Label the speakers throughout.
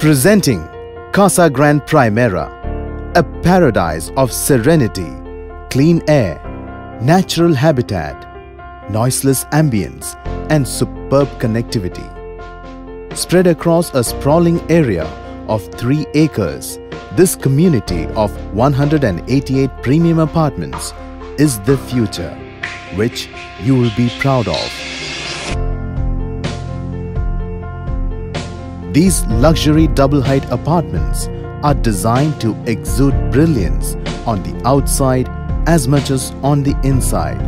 Speaker 1: Presenting Casagrand Primera, a paradise of serenity, clean air, natural habitat, noiseless ambience, and superb connectivity. Spread across a sprawling area of 3 acres, this community of 188 premium apartments is the future, which you will be proud of. These luxury double-height apartments are designed to exude brilliance on the outside as much as on the inside.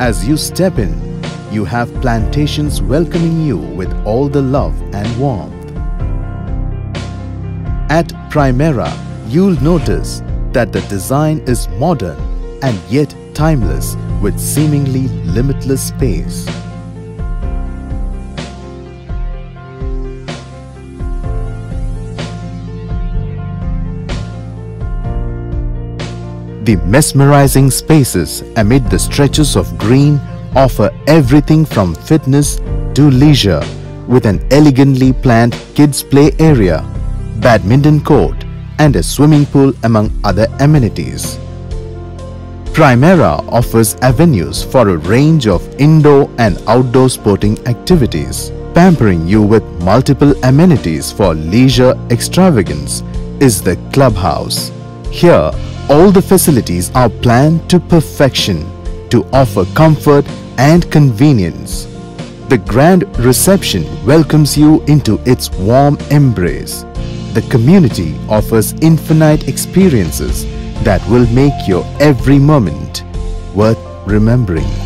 Speaker 1: As you step in, you have plantations welcoming you with all the love and warmth. At Primera, you'll notice that the design is modern and yet timeless with seemingly limitless space. The mesmerizing spaces amid the stretches of green offer everything from fitness to leisure with an elegantly planned kids play area, badminton court and a swimming pool among other amenities. Primera offers avenues for a range of indoor and outdoor sporting activities. Pampering you with multiple amenities for leisure extravagance is the clubhouse. Here, all the facilities are planned to perfection to offer comfort and convenience. The grand reception welcomes you into its warm embrace. The community offers infinite experiences that will make your every moment worth remembering.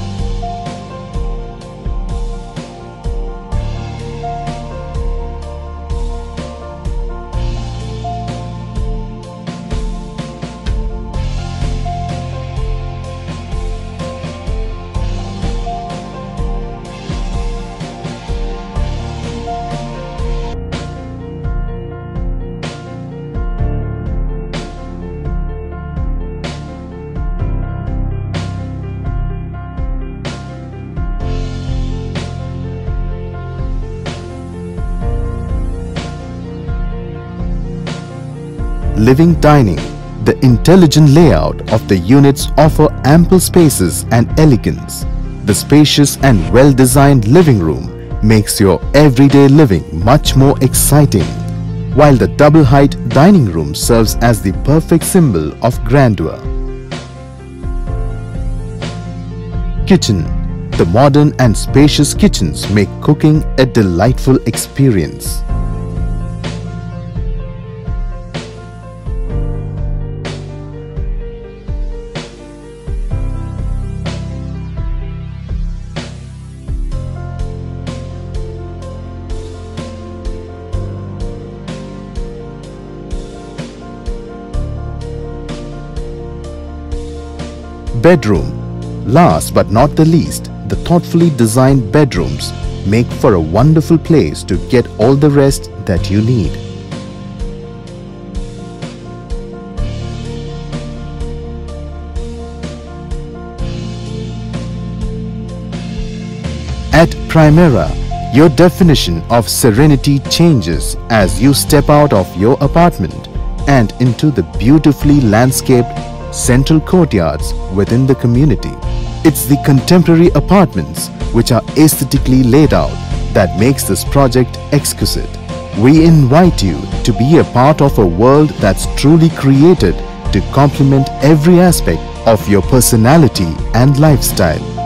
Speaker 1: Living dining. The intelligent layout of the units offer ample spaces and elegance. The spacious and well-designed living room makes your everyday living much more exciting, while the double-height dining room serves as the perfect symbol of grandeur. Kitchen The modern and spacious kitchens make cooking a delightful experience. Bedroom Last but not the least, the thoughtfully designed bedrooms make for a wonderful place to get all the rest that you need. At Primera, your definition of serenity changes as you step out of your apartment and into the beautifully landscaped central courtyards within the community. It's the contemporary apartments which are aesthetically laid out that makes this project exquisite. We invite you to be a part of a world that's truly created to complement every aspect of your personality and lifestyle.